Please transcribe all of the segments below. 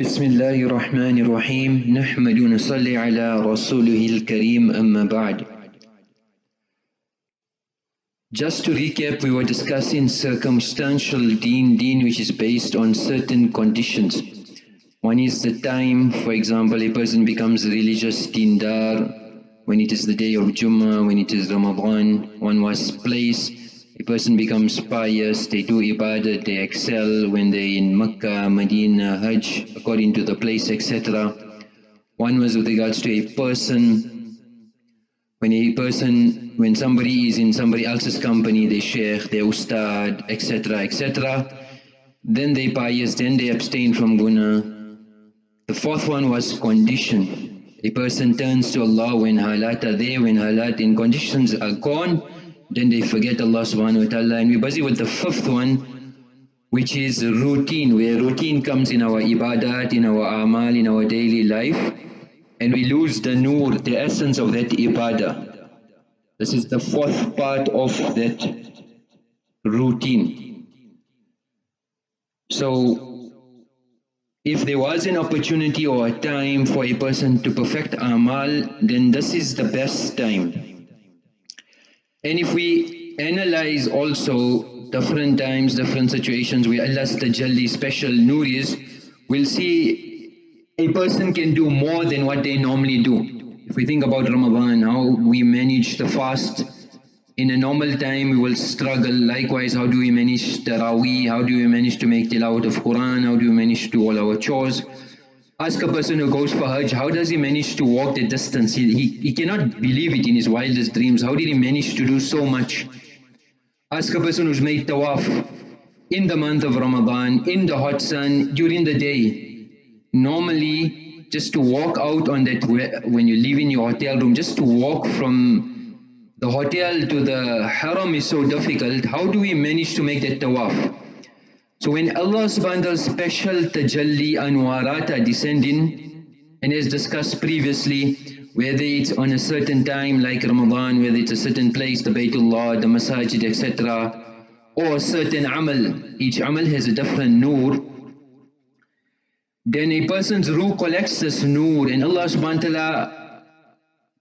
بسم الله الرحمن الرحيم نحمد ونصلي على رسوله الكريم أما بعد Just to recap, we were discussing circumstantial deen, deen which is based on certain conditions. One is the time, for example, a person becomes religious dindar, when it is the day of Jummah, when it is Ramadan, one was place, a person becomes pious, they do ibadah, they excel when they in Makkah, Medina, Hajj, according to the place, etc. One was with regards to a person, when a person, when somebody is in somebody else's company, they sheikh, they ustad, etc., etc. Then they pious, then they abstain from guna. The fourth one was condition. A person turns to Allah when halat are there, when halat in conditions are gone, then they forget Allah subhanahu wa ta'ala and we're busy with the fifth one which is routine where routine comes in our ibadat, in our amal, in our daily life and we lose the nur, the essence of that ibadah. This is the fourth part of that routine. So if there was an opportunity or a time for a person to perfect amal, then this is the best time. And if we analyze also different times, different situations where Allah's tajalli, special nur is, we'll see a person can do more than what they normally do. If we think about Ramadan, how we manage the fast, in a normal time we will struggle. Likewise, how do we manage Taraweeh, how do we manage to make tilawat of Quran, how do we manage to do all our chores. Ask a person who goes for Hajj, how does he manage to walk the distance? He, he, he cannot believe it in his wildest dreams. How did he manage to do so much? Ask a person who's made tawaf in the month of Ramadan, in the hot sun, during the day. Normally, just to walk out on that, when you live in your hotel room, just to walk from the hotel to the haram is so difficult. How do we manage to make that tawaf? So when Allah subhanahu wa ta'ala special tajalli anwarat are descending, and as discussed previously, whether it's on a certain time like Ramadan, whether it's a certain place, the Baytullah, the Masajid, etc. Or a certain amal, each amal has a different nur. Then a person's ruh collects this nur and Allah subhanahu wa ta'ala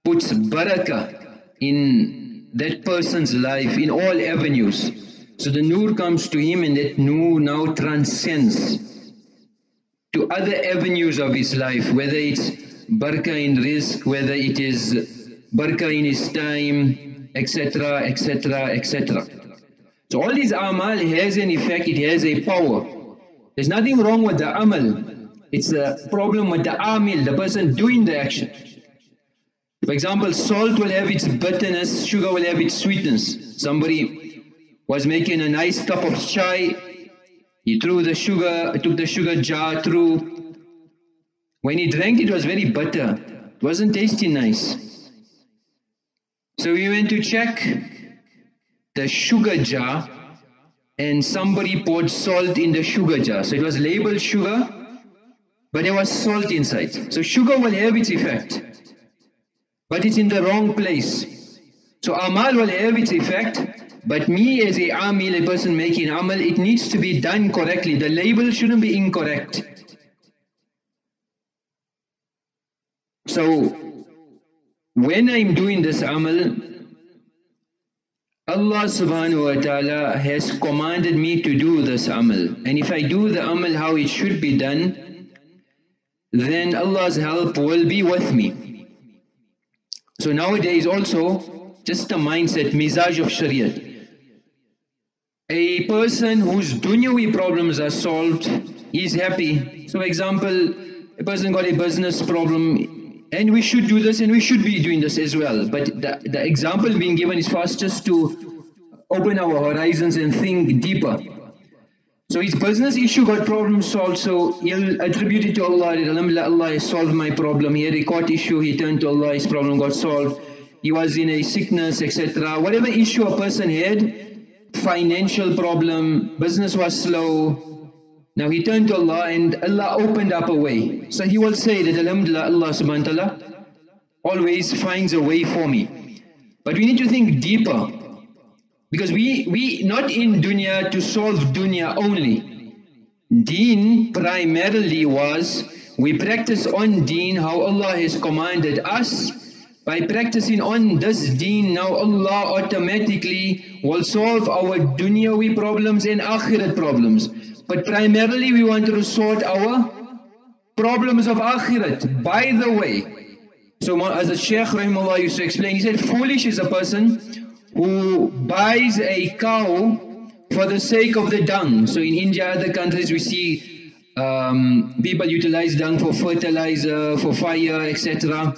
puts barakah in that person's life in all avenues. So the nur comes to him and that nur now transcends to other avenues of his life, whether it's barakah in rizq, whether it is barakah in his time, etc., etc., etc. So all these amal has an effect, it has a power. There's nothing wrong with the amal. It's a problem with the amil, the person doing the action. For example, salt will have its bitterness, sugar will have its sweetness. Somebody was making a nice cup of chai. He threw the sugar, took the sugar jar through. When he drank it was very bitter. It wasn't tasting nice. So we went to check the sugar jar and somebody poured salt in the sugar jar. So it was labeled sugar, but there was salt inside. So sugar will have its effect, but it's in the wrong place. So amal will have its effect, but me as a amil, a person making amal, it needs to be done correctly. The label shouldn't be incorrect. So, when I'm doing this amal, Allah subhanahu wa ta'ala has commanded me to do this amal. And if I do the amal how it should be done, then Allah's help will be with me. So nowadays also, just the mindset, mizaj of Shariat a person whose dunyawi problems are solved is happy. So for example, a person got a business problem and we should do this and we should be doing this as well. But the, the example being given is us just to open our horizons and think deeper. So his business issue got problem solved, so he'll attribute it to Allah. Alhamdulillah, Allah solved my problem. He had a court issue, he turned to Allah, his problem got solved. He was in a sickness, etc. Whatever issue a person had, financial problem, business was slow. Now he turned to Allah and Allah opened up a way. So he will say that Alhamdulillah, Allah subhanahu wa ta'ala always finds a way for me. But we need to think deeper. Because we, we not in dunya to solve dunya only. Deen primarily was we practice on deen how Allah has commanded us. By practicing on this deen, now Allah automatically will solve our dunyawi problems and akhirat problems. But primarily we want to sort our problems of akhirat. By the way, so as the Shaykh Rahimullah used to explain, he said, foolish is a person who buys a cow for the sake of the dung. So in India, other countries, we see um, people utilize dung for fertilizer, for fire, etc.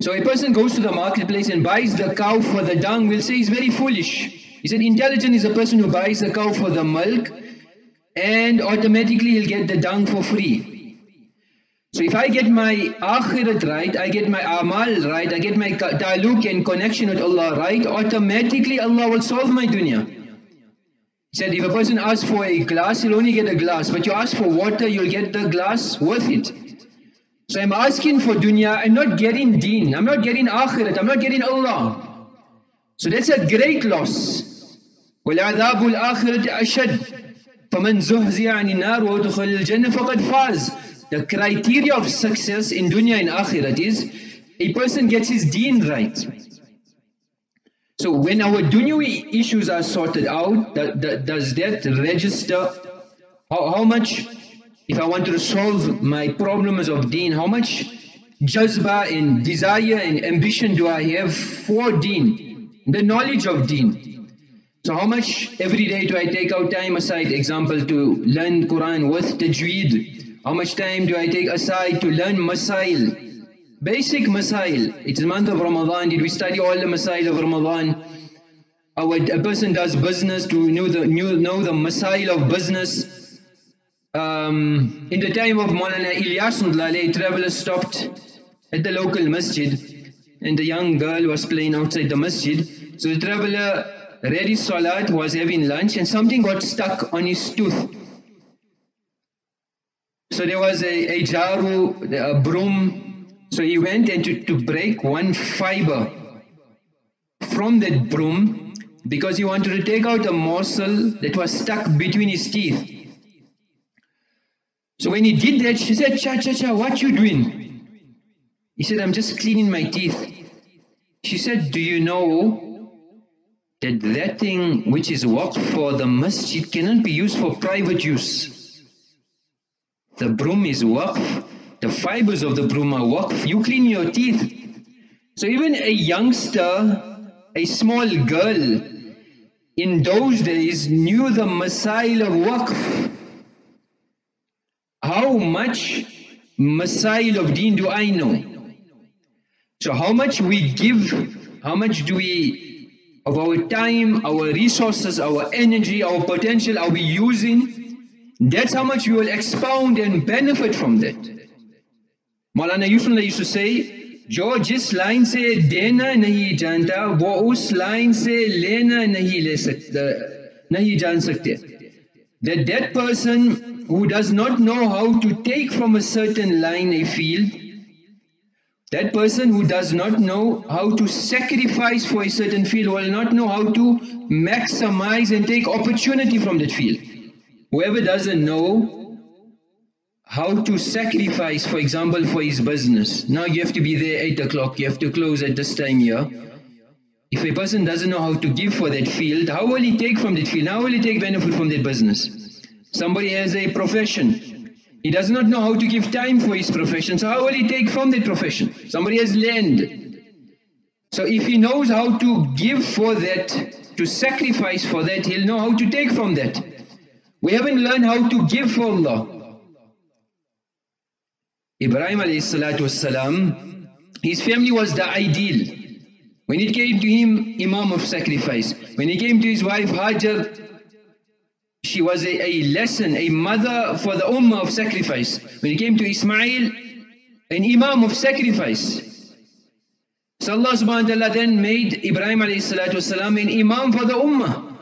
So a person goes to the marketplace and buys the cow for the dung, we'll say he's very foolish. He said intelligent is a person who buys the cow for the milk and automatically he'll get the dung for free. So if I get my akhirat right, I get my amal right, I get my ta'alluq and connection with Allah right, automatically Allah will solve my dunya. He said if a person asks for a glass, he'll only get a glass. But you ask for water, you'll get the glass worth it. So I'm asking for dunya, I'm not getting deen, I'm not getting akhirat, I'm not getting Allah. So that's a great loss. وَالْعَذَابُ الْآخِرَةِ أَشَدْ فَمَنْ زُحْزِيَ عَنِ النَّارِ وَادْخَلَ الْجَنَّةِ فَقَدْ فَازَ the criteria of success in dunya and akhirat is a person gets his deen right. So when our dunyawi issues are sorted out, that, that, does that register how, how much, if I want to solve my problems of deen, how much jazba and desire and ambition do I have for deen, the knowledge of deen. So how much every day do I take out time aside, example, to learn Quran with tajweed, how much time do I take aside to learn Masail? Basic Masail. It's the month of Ramadan. Did we study all the Masail of Ramadan? Our, a person does business to know the, know the Masail of business. Um, in the time of Maulana Ilyas a traveler stopped at the local masjid and the young girl was playing outside the masjid. So the traveler read his salat, was having lunch and something got stuck on his tooth. So there was a, a jaru, a broom. So he went and to, to break one fiber from that broom because he wanted to take out a morsel that was stuck between his teeth. So when he did that, she said, Cha, cha, cha, what you doing? He said, I'm just cleaning my teeth. She said, do you know that that thing which is worked for the masjid cannot be used for private use? The broom is waqf. The fibers of the broom are waqf. You clean your teeth. So even a youngster, a small girl, in those days knew the masail of waqf How much masail of deen do I know? So how much we give, how much do we, of our time, our resources, our energy, our potential are we using that's how much you will expound and benefit from that. Maulana Yusufullah used to say, जो जिस line से देना नहीं जानता वो उस line से लेना नहीं ले सकता नहीं जान सकते That that person who does not know how to take from a certain line a field that person who does not know how to sacrifice for a certain field will not know how to maximize and take opportunity from that field Whoever doesn't know how to sacrifice, for example, for his business. Now you have to be there 8 o'clock, you have to close at this time here. If a person doesn't know how to give for that field, how will he take from that field? How will he take benefit from that business? Somebody has a profession. He does not know how to give time for his profession. So how will he take from that profession? Somebody has land. So if he knows how to give for that, to sacrifice for that, he'll know how to take from that. We haven't learned how to give for Allah. Ibrahim alayhi salatu wasalam, his family was the ideal. When it came to him, Imam of sacrifice. When it came to his wife Hajar, she was a, a lesson, a mother for the ummah of sacrifice. When it came to Ismail, an Imam of sacrifice. So Allah subhanahu wa ta'ala then made Ibrahim alayhi salatu wasalam an Imam for the ummah.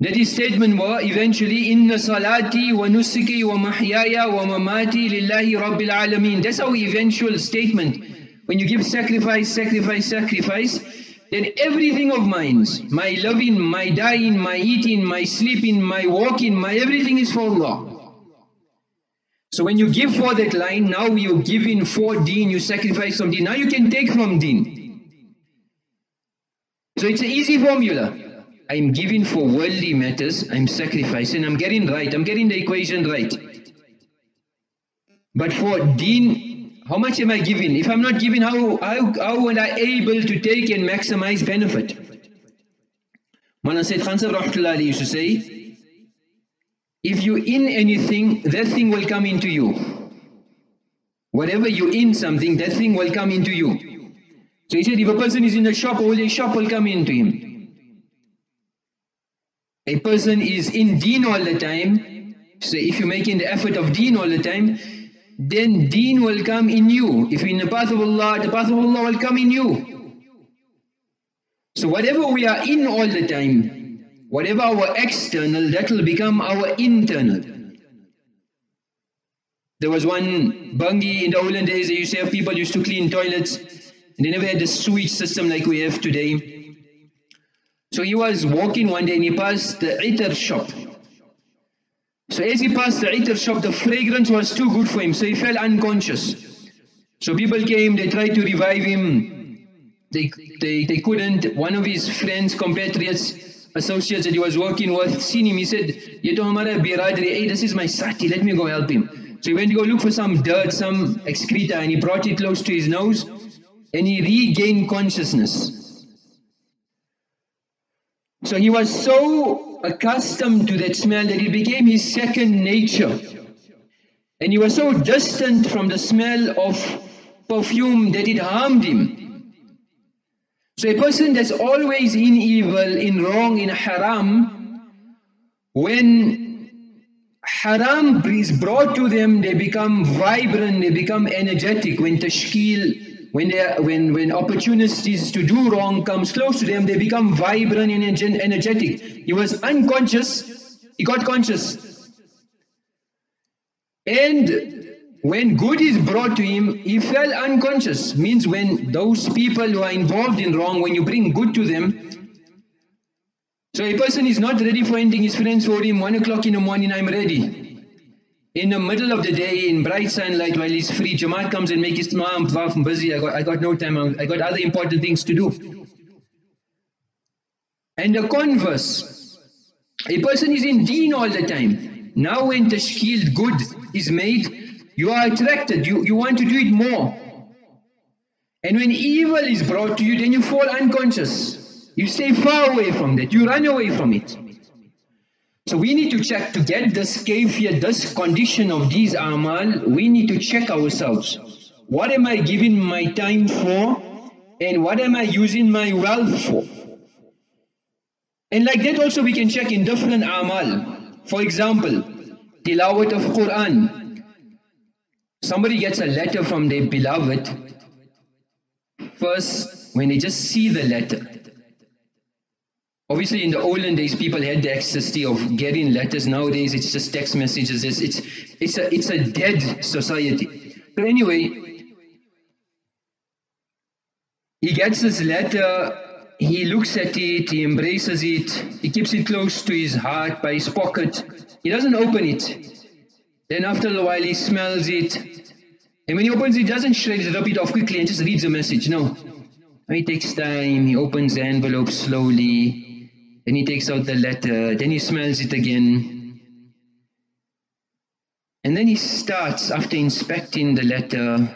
That his statement was eventually Inna salati wa nusuki wa mahyaya wa mamati lillahi rabbil alameen. That's our eventual statement. When you give sacrifice, sacrifice, sacrifice, then everything of mine, my loving, my dying, my eating, my sleeping, my walking, my everything is for Allah. So when you give for that line, now you're giving for deen, you sacrifice some deen. Now you can take from deen. So it's an easy formula. I'm giving for worldly matters, I'm sacrificing, I'm getting right, I'm getting the equation right. But for deen, how much am I giving? If I'm not giving, how, how, how am I able to take and maximize benefit? Mawlana Sayyid Khan Sahib used to say, if you in anything, that thing will come into you. Whatever you in something, that thing will come into you. So he said, if a person is in a shop, all the shop will come into him. A person is in deen all the time, so if you're making the effort of deen all the time, then deen will come in you. If in the path of Allah, the path of Allah will come in you. So whatever we are in all the time, whatever our external, that will become our internal. There was one bungi in the olden days, they used to have people used to clean toilets, and they never had the sewage system like we have today. So he was walking one day and he passed the itar shop. So as he passed the itar shop, the fragrance was too good for him, so he fell unconscious. So people came, they tried to revive him. They, they, they couldn't. One of his friends, compatriots, associates that he was working with, seen him, he said, hey, this is my sati, let me go help him. So he went to go look for some dirt, some excreta, and he brought it close to his nose, and he regained consciousness. So he was so accustomed to that smell that it became his second nature. And he was so distant from the smell of perfume that it harmed him. So a person that's always in evil, in wrong, in haram, when haram is brought to them, they become vibrant, they become energetic. When tashkil when, they when, when opportunities to do wrong comes close to them, they become vibrant and energetic. He was unconscious, he got conscious. And when good is brought to him, he fell unconscious. Means when those people who are involved in wrong, when you bring good to them, so a person is not ready for anything, his friends told him, one o'clock in the morning, I'm ready in the middle of the day in bright sunlight while he's free, Jamaat comes and makes his mom, I'm busy, I got, I got no time, I got other important things to do. And the converse, a person is in deen all the time. Now when the tashkil good is made, you are attracted, you, you want to do it more. And when evil is brought to you, then you fall unconscious. You stay far away from that, you run away from it. So we need to check to get this kafiyat, this condition of these amal, we need to check ourselves. What am I giving my time for? And what am I using my wealth for? And like that also we can check in different amal. For example, tilawat of Quran. Somebody gets a letter from their beloved. First, when they just see the letter, Obviously, in the olden days, people had the access of getting letters. Nowadays, it's just text messages. It's, it's, it's, a, it's a dead society. But anyway, he gets this letter, he looks at it, he embraces it, he keeps it close to his heart by his pocket. He doesn't open it. Then after a while, he smells it. And when he opens it, he doesn't shred it, rip it off quickly and just reads the message. No. He takes time, he opens the envelope slowly, then he takes out the letter, then he smells it again. And then he starts, after inspecting the letter,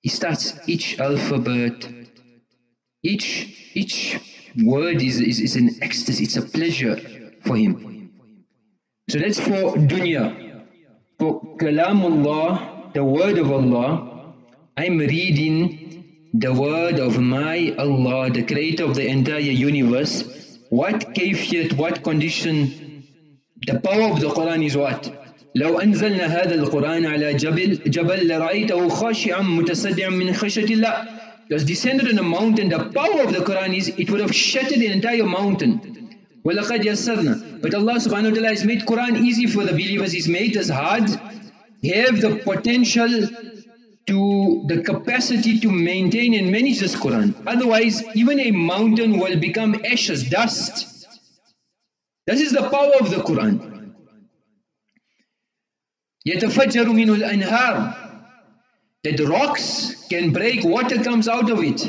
he starts each alphabet, each, each word is, is, is an ecstasy, it's a pleasure for him. So that's for dunya. For kalamullah, the word of Allah, I'm reading the word of my Allah, the creator of the entire universe, what kayfiyat, what condition, the power of the Quran is what? لو أنزلنا هذا القرآن على جبل جبل لرأيته خاشعا متصدعا من خشية الله it was descended on a mountain the power of the Quran is it would have shattered the entire mountain وَلَقَدْ يَسَّرْنَا but Allah subhanahu wa ta'ala has made Quran easy for the believers he's made us hard have the potential to the capacity to maintain and manage this Quran. Otherwise, even a mountain will become ashes, dust. This is the power of the Quran. يتفجر منه الأنهار that rocks can break, water comes out of it.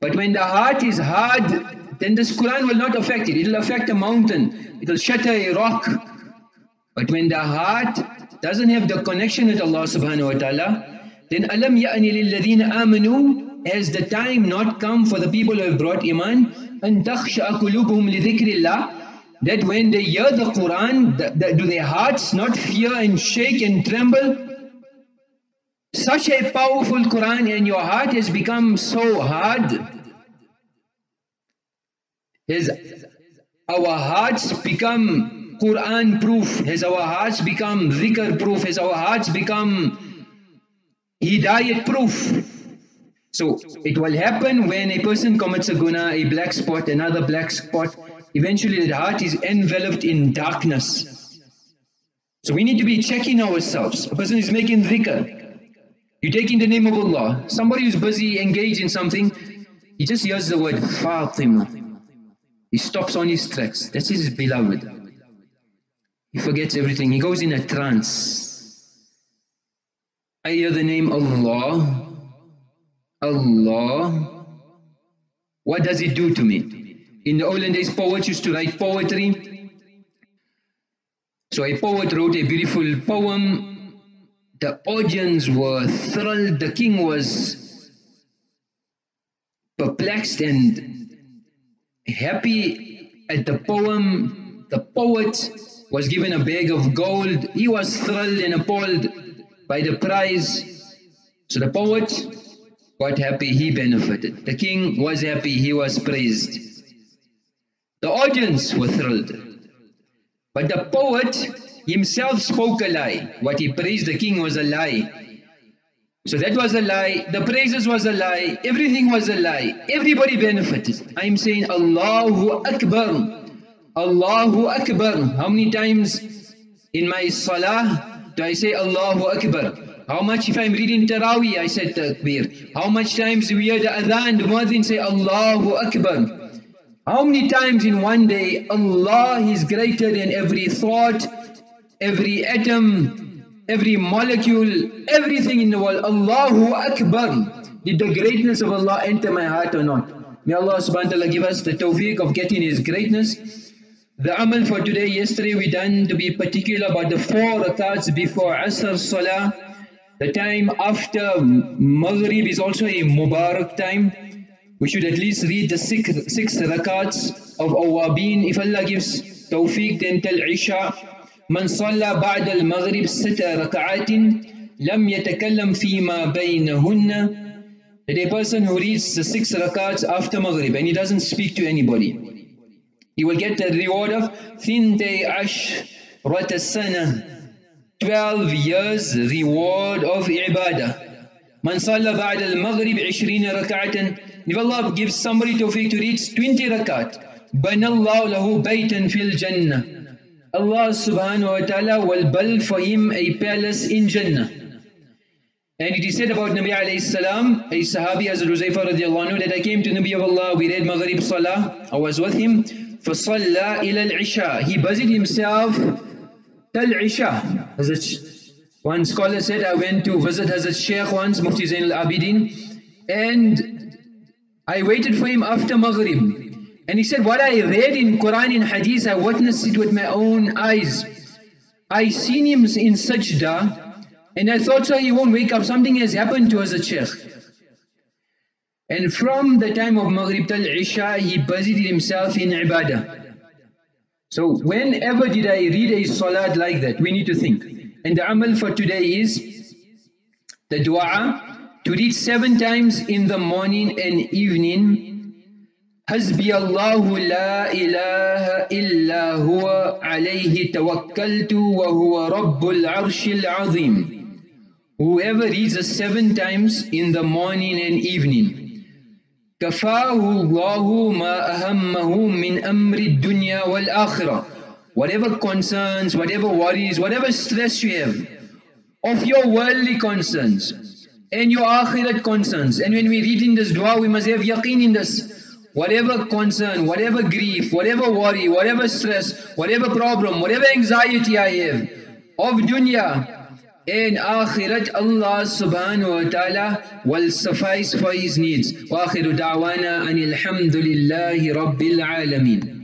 But when the heart is hard, then this Quran will not affect it. It will affect a mountain. It will shatter a rock. But when the heart doesn't have the connection with Allah subhanahu wa ta'ala, then alam ya'ni lilladhina amanu has the time not come for the people who have brought iman and takhsha qulubuhum li that when they hear the Quran, the, the, do their hearts not fear and shake and tremble? Such a powerful Quran and your heart has become so hard. Has our hearts become Quran proof? Has our hearts become dhikr proof? Has our hearts become hidayat proof? So it will happen when a person commits a guna, a black spot, another black spot, eventually the heart is enveloped in darkness. So we need to be checking ourselves. A person is making dhikr. You take in the name of Allah. Somebody who's busy engaged in something, he just hears the word Fatima. He stops on his tracks. That's his beloved. He forgets everything. He goes in a trance. I hear the name Allah. Allah. What does it do to me? In the olden days, poets used to write poetry. So a poet wrote a beautiful poem the audience were thrilled, the king was perplexed and happy at the poem. The poet was given a bag of gold. He was thrilled and appalled by the prize. So the poet got happy, he benefited. The king was happy, he was praised. The audience were thrilled. But the poet himself spoke a lie. What he praised the king was a lie. So that was a lie, the praises was a lie, everything was a lie. Everybody benefited. I'm saying Allahu Akbar. Allahu Akbar. How many times in my salah do I say Allahu Akbar? How much if I'm reading Taraweeh, I said Takbir. How much times we hear the Adhan, the Muadhin say Allahu Akbar? How many times in one day Allah is greater than every thought, every atom, every molecule, everything in the world. Allahu Akbar. Did the greatness of Allah enter my heart or not? May Allah subhanahu wa ta'ala give us the tawfiq of getting His greatness. The amal for today, yesterday we done to be particular about the four rakats before Asr Salah. The time after Maghrib is also a Mubarak time. We should at least read the six, six rakats of Awabin. If Allah gives tawfiq, then till Isha. من صلى بعد المغرب ست ركعات لم يتكلم فيما بينهن that a person who reads the six rakats after Maghrib and he doesn't speak to anybody You will get the reward of Thinte Ashrat Sana, 12 years reward of ibadah. Man salla ba'd al-maghrib 20 rak'atan. If Allah gives somebody tawfiq to reach 20 rakat, banallahu lahu baytan fil jannah. Allah subhanahu wa ta'ala will build for him a palace in Jannah. And it is said about Nabi alayhi salam, a sahabi as Huzayfa radiallahu anhu, that I came to Nabi of Allah, we read Maghrib Salah, I was with him. فَصَلَّى إِلَى الْعِشَاء He busied himself till Isha. As one scholar said, I went to visit Hazrat Sheikh once, Mufti Zain al-Abidin, and I waited for him after Maghrib. And he said, what I read in Quran and Hadith, I witnessed it with my own eyes. I seen him in sajda, and I thought, so he won't wake up. Something has happened to us at Sheikh. And from the time of Maghrib till Isha, he busied himself in ibadah. So whenever did I read a salat like that, we need to think. And the amal for today is the dua to read seven times in the morning and evening حسبي الله لا إله إلا هو عليه توكلت وهو رب العرش العظيم Whoever reads it seven times in the morning and evening كفاه الله ما أهمه من أمر الدنيا والآخرة Whatever concerns, whatever worries, whatever stress you have of your worldly concerns and your akhirat concerns. And when we read in this dua, we must have yaqeen in this. Whatever concern, whatever grief, whatever worry, whatever stress, whatever problem, whatever anxiety I have of dunya and akhirat, Allah subhanahu wa ta'ala will suffice for his needs. وآخر دعوانا أن الحمد لله رب العالمين